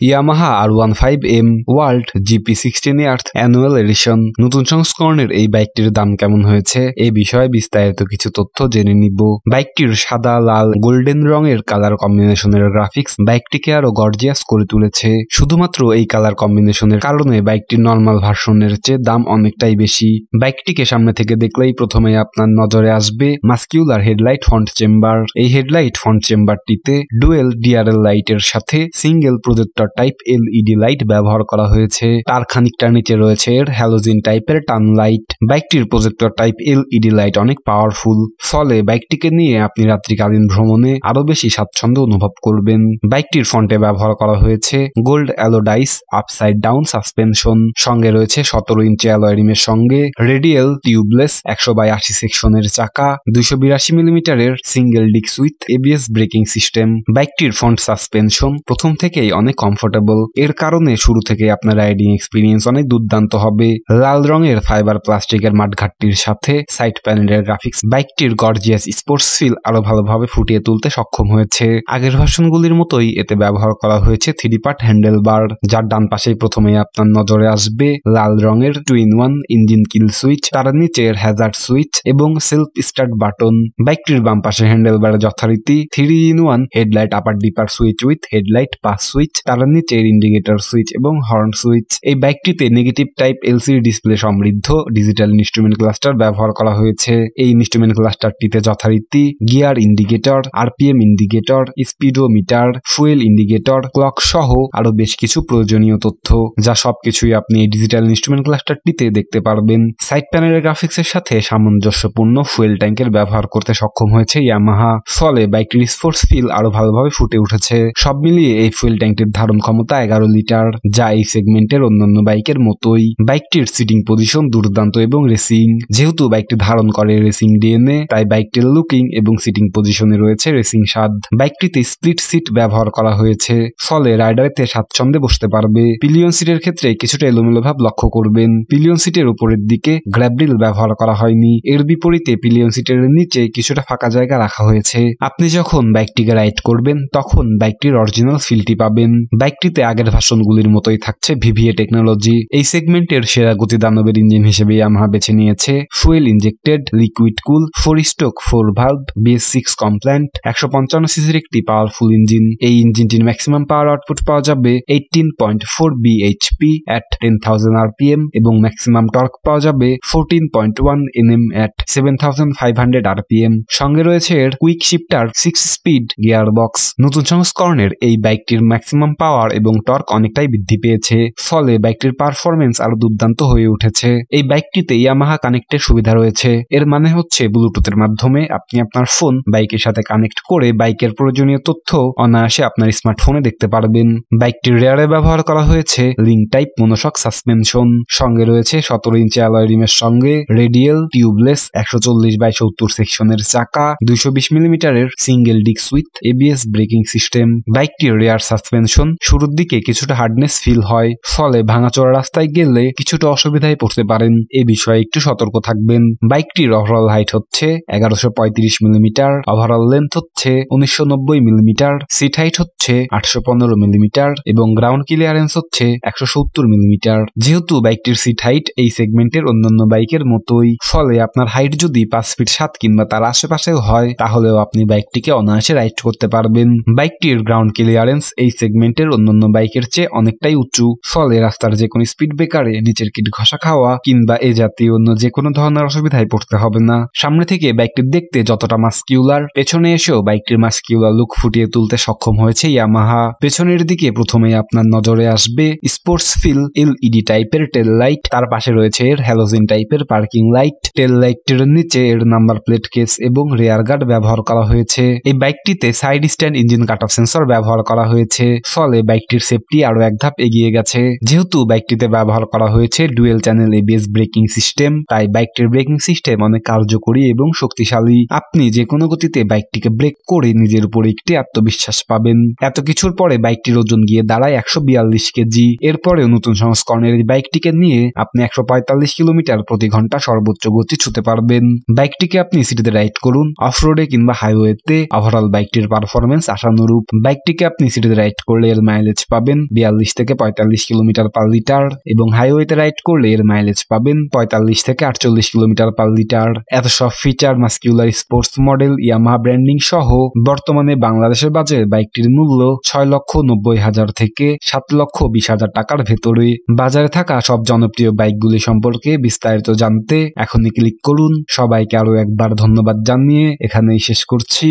Yamaha R one five M world GP sixtieth annual edition নতুন সংস্করণের এই বাইকটির দাম কেমন হয়েছে? এই বিষয়ে বিস্তারিত কিছু তথ্য জেনে নিব। বাইকটির সাদা, লাল, গোল্ডেন রঙের কালার কম্বিনেশনের গ্রাফিক্স বাইকটিকে আরও গর্জিয়াস করে তুলেছে। শুধুমাত্র এই কালার কম্বিনেশনের কারণে বাইকটির নর্মাল ভার্সনের চেয়ে দাম অনেকটাই বেশি। বাইকটিকে সামনে থেকে দেখলেই প্রথমে আপনার নজরে আসবে মাস্কিউলার হেডলাইট ফন্ট চেম্বার এই হেডলাইট ফ্রন্ট চেম্বারটিতে ডুয়েল ডিআরএল লাইটের সাথে single projector type LED light ব্যবহার করা হয়েছে। তার খানিকটা নিচে রয়েছে এর হ্যালোজিন টাইপের টান লাইট বাইকটির প্রজেক্টর টাইপ এলইডি লাইট অনেক পাওয়ারফুল ফলে বাইকটিকে নিয়ে আপনি রাত্রিকালীন ভ্রমণে আরও বেশি স্বাচ্ছন্দ্য অনুভব করবেন। বাইকটির ফ্রন্টে ব্যবহার করা হয়েছে gold anodised upside down suspension সঙ্গে রয়েছে সতেরো ইঞ্চি অ্যালয়রিমের সঙ্গে রেডিয়াল টিউবলেস একশো বাই আশি সেকশনের চাকা, দুইশো বিরাশি মিলিমিটারের সিঙ্গেল ডিক্স উইথ এবিএস ব্রেকিং সিস্টেম বাইকটির ফ্রন্ট সাসপেনশন প্রথম থেকেই অনেক কমফোর্টেবল এর কারণে শুরু থেকে আপনার রাইডিং এক্সপিরিয়েন্স অনেক দুর্দান্ত হবে। লাল রঙের ফাইবার প্লাস্টিকের মাঠঘাটটির সাথে সাইড প্যানেলের গ্রাফিক্স বাইকটির গর্জিয়াস স্পোর্টস ফিল আরও ভালোভাবে ফুটিয়ে তুলতে সক্ষম হয়েছে। আগের ভার্সনগুলির মতোই এতে ব্যবহার করা হয়েছে থ্রি পার্ট হ্যান্ডেল বার যার ডান পাশেই প্রথমেই আপনার নজরে আসবে লাল রঙের twin one engine kill switch তার নিচের হ্যাজার্ড সুইচ এবং সেলফ স্টার্ট বাটন বাইকটির বাম পাশে হ্যান্ডেল বার যথারীতি three in one headlight upper dipper switch with headlight pass switch তার নিচের ইন্ডিকেটর সুইচ এবং হর্ন সুইচ এই বাইকটিতে নেগেটিভ টাইপ এলসিডি ডিসপ্লে সমৃদ্ধ ডিজিটাল ইনস্ট্রুমেন্ট ক্লাস্টার ব্যবহার করা হয়েছে। এই ইনস্ট্রুমেন্ট ক্লাস্টারটিতে যথারীতি gear indicator RPM indicator speedometer fuel indicator clock সহ আরও বেশ কিছু প্রয়োজনীয় তথ্য, যা সবকিছুই আপনি এই ডিজিটাল ইনস্ট্রুমেন্ট ক্লাস্টারটিতে দেখতে পারবেন। সাইড প্যানেলের গ্রাফিক্সের সাথে সামঞ্জস্যপূর্ণ ফুয়েল ট্যাঙ্কের ব্যবহার করতে সক্ষম হয়েছে ইয়ামাহা ফলে বাইকটির স্পোর্টস ফিল আরও ভালোভাবে ফুটে উঠেছে। সব মিলিয়ে এই ফুয়েল ট্যাঙ্কের ধারণ ক্ষমতা এগারো লিটার যা এই সেগমেন্টের অন্যান্য বাইকের মতোই। বাইকটির সিটিং পজিশন দুর্দান্ত এবং রেসিং যেহেতু বাইকটি ধারণ করে রেসিং ডিএনএ তাই বাইকটির লুকিং এবং সিটিং পজিশনে রয়েছে রেসিং স্বাদ। বাইকটিতে স্প্লিট সিট ব্যবহার করা হয়েছে, ফলে রাইডারেতে স্বাচ্ছন্দ্যে বসতে পারবে। পিলিয়ন সিটের ক্ষেত্রে কিছুটা এলোমেলো ভাব লক্ষ্য করবেন। পিলিয়ন সিটের উপরের দিকে গ্র্যাবরিল ব্যবহার করা হয়নি। এর বিপরীতে পিলিয়ন সিটের নিচে কিছুটা ফাঁকা জায়গা রাখা হয়েছে। আপনি যখন বাইকটিকে রাইড করবেন, তখন বাইকটির অরিজিনাল ফিলটি পাবেন। বাইকটিতে আগের ভাষণগুলির মতোই থাকছে ভিভিএ টেকনোলজি। এই সেগমেন্টের সেরা গতি দানবের ইঞ্জিন হিসেবে ইয়ামাহা বেছে নিয়েছে। Fuel injected, liquid cool, four stroke four valve BS six compliant, একশো পঞ্চান্ন সিসির একটি পাওয়ারফুল ইঞ্জিন। এই ইঞ্জিনটির ম্যাক্সিমাম পাওয়ার আউটপুট পাওয়া যাবে eighteen point four BHP at ten thousand RPM এবং ম্যাক্সিমাম টর্ক পাওয়া যাবে fourteen point one Nm at seven thousand five hundred RPM. সঙ্গে রয়েছে এর quick shifter, six speed gearbox নতুন সংস্করণের এই বাইকটির ম্যাক্সিমাম পাওয়ার এবং টর্ক অনেকটাই বৃদ্ধি পেয়েছে, ফলে বাইকটির পারফরমেন্স আরও দুর্দান্ত হয়ে উঠেছে। এই বাইকটিতে ইয়ামাহা কানেক্টের সুবিধা রয়েছে। এর মানে হচ্ছে ব্লুটুথের মাধ্যমে আপনি আপনার ফোন বাইকের সাথে কানেক্ট করে বাইকের প্রয়োজনীয় তথ্য অনায়াসে আপনার স্মার্টফোনে দেখতে পারবেন। বাইকটির রেয়ারে ব্যবহার করা হয়েছে লিঙ্ক টাইপ মনোশক সাসপেনশন সঙ্গে রয়েছে সতেরো ইঞ্চি অ্যালয় রিমের সঙ্গে রেডিয়াল টিউবলেস একশো চল্লিশ বাই সত্তর সেকশনের চাকা, দুইশো বিশ মিলিমিটারের সিঙ্গেল ডিক্স উইথ এবিএস ব্রেকিং সিস্টেম বাইকটির রেয়ার সাসপেনশন শুরুর দিকে কিছুটা হার্ডনেস ফিল হয়, ফলে ভাঙাচোরা রাস্তায় গেলে কিছুটা অসুবিধায় পড়তে পারেন। এ বিষয়ে একটু সতর্ক থাকবেন। বাইকটির ওভারঅল হাইট হচ্ছে এগারোশো পঁয়ত্রিশ মিলিমিটার ওভারঅল লেন্থ হচ্ছে উনিশশো নব্বই মিলিমিটার সিট হাইট হচ্ছে আটশো পনেরো মিলিমিটার এবং গ্রাউন্ড ক্লিয়ারেন্স হচ্ছে একশো সত্তর মিলিমিটার যেহেতু বাইকটির সিট হাইট এই সেগমেন্টের অন্যান্য বাইকের মতোই, ফলে আপনার হাইট যদি পাঁচ ফিট সাত কিংবা তার আশেপাশেও হয়, তাহলেও আপনি বাইকটিকে অনায়াসে রাইড করতে পারবেন। বাইকটির গ্রাউন্ড ক্লিয়ারেন্স এই সেগমেন্টের অন্যান্য বাইকের চেয়ে অনেকটাই উঁচু। ফলে রাস্তার যে কোনো স্পিড ব্রেকারে নিচের কিট ঘষা খাওয়া কিংবা এ জাতীয় অন্য যে কোনো ধরনের অসুবিধায় পড়তে হবে না। সামনে থেকে বাইকটি দেখতে যতটা মাস্কিউলার পেছনে এসেও বাইকটির মাস্কিউলার লুক ফুটিয়ে তুলতে সক্ষম হয়েছে ইয়ামাহা পেছনের দিকে প্রথমেই আপনার নজরে আসবে স্পোর্টস ফিল এলইডি টাইপের টেল লাইট তার পাশে রয়েছে এর হ্যালোজিন টাইপের পার্কিং লাইট টেল লাইটটির নিচে এর নাম্বার প্লেট কেস এবং রেয়ার গার্ড ব্যবহার করা হয়েছে। এই বাইকটিতে side stand engine cut off sensor ব্যবহার করা হয়েছে। ফলে বাইকটির সেফটি আরও এক ধাপ এগিয়ে গেছে। যেহেতু বাইকটিতে ব্যবহার করা হয়েছে dual channel ABS braking system, তাই বাইকটির ব্রেকিং সিস্টেম অনেক কার্যকরী এবং শক্তিশালী। আপনি যে কোনো গতিতে বাইকটিকে ব্রেক করে নিজের উপর একটি আত্মবিশ্বাস পাবেন। এত কিছুর পরে বাইকটির ওজন গিয়ে দাঁড়ায় একশো বিয়াল্লিশ কেজি। এরপরে নতুন সংস্করণের এই বাইকটিকে নিয়ে আপনি একশো পঁয়তাল্লিশ কিলোমিটার প্রতি ঘণ্টা সর্বোচ্চ গতি ছুতে পারবেন। বাইকটিকে আপনি সিটিতে রাইড করুন, অফরোডে কিংবা হাইওয়েতে। ওভারঅল বাইকটির পারফরমেন্স আশানুরূপ। বাইকটিকে আপনি সিটিতে রাইড করলে এর মাইলেজ পাবেন বিয়াল্লিশ থেকে পঁয়তাল্লিশ কিলোমিটার পার লিটার এবং হাইওয়েতে রাইড করলে এর মাইলেজ পাবেন পঁয়তাল্লিশ থেকে আটচল্লিশ কিলোমিটার পার লিটার এত সব feature muscular sports model Yamaha branding সহ বর্তমানে বাংলাদেশের বাজারে বাইকটির মূল্য ছয় লক্ষ নব্বই হাজার থেকে সাত লক্ষ বিশ হাজার টাকার ভেতরে। বাজারে থাকা সব জনপ্রিয় বাইকগুলি সম্পর্কে বিস্তারিত জানতে এখনই ক্লিক করুন। সবাইকে আরও একবার ধন্যবাদ জানিয়ে এখানেই শেষ করছি।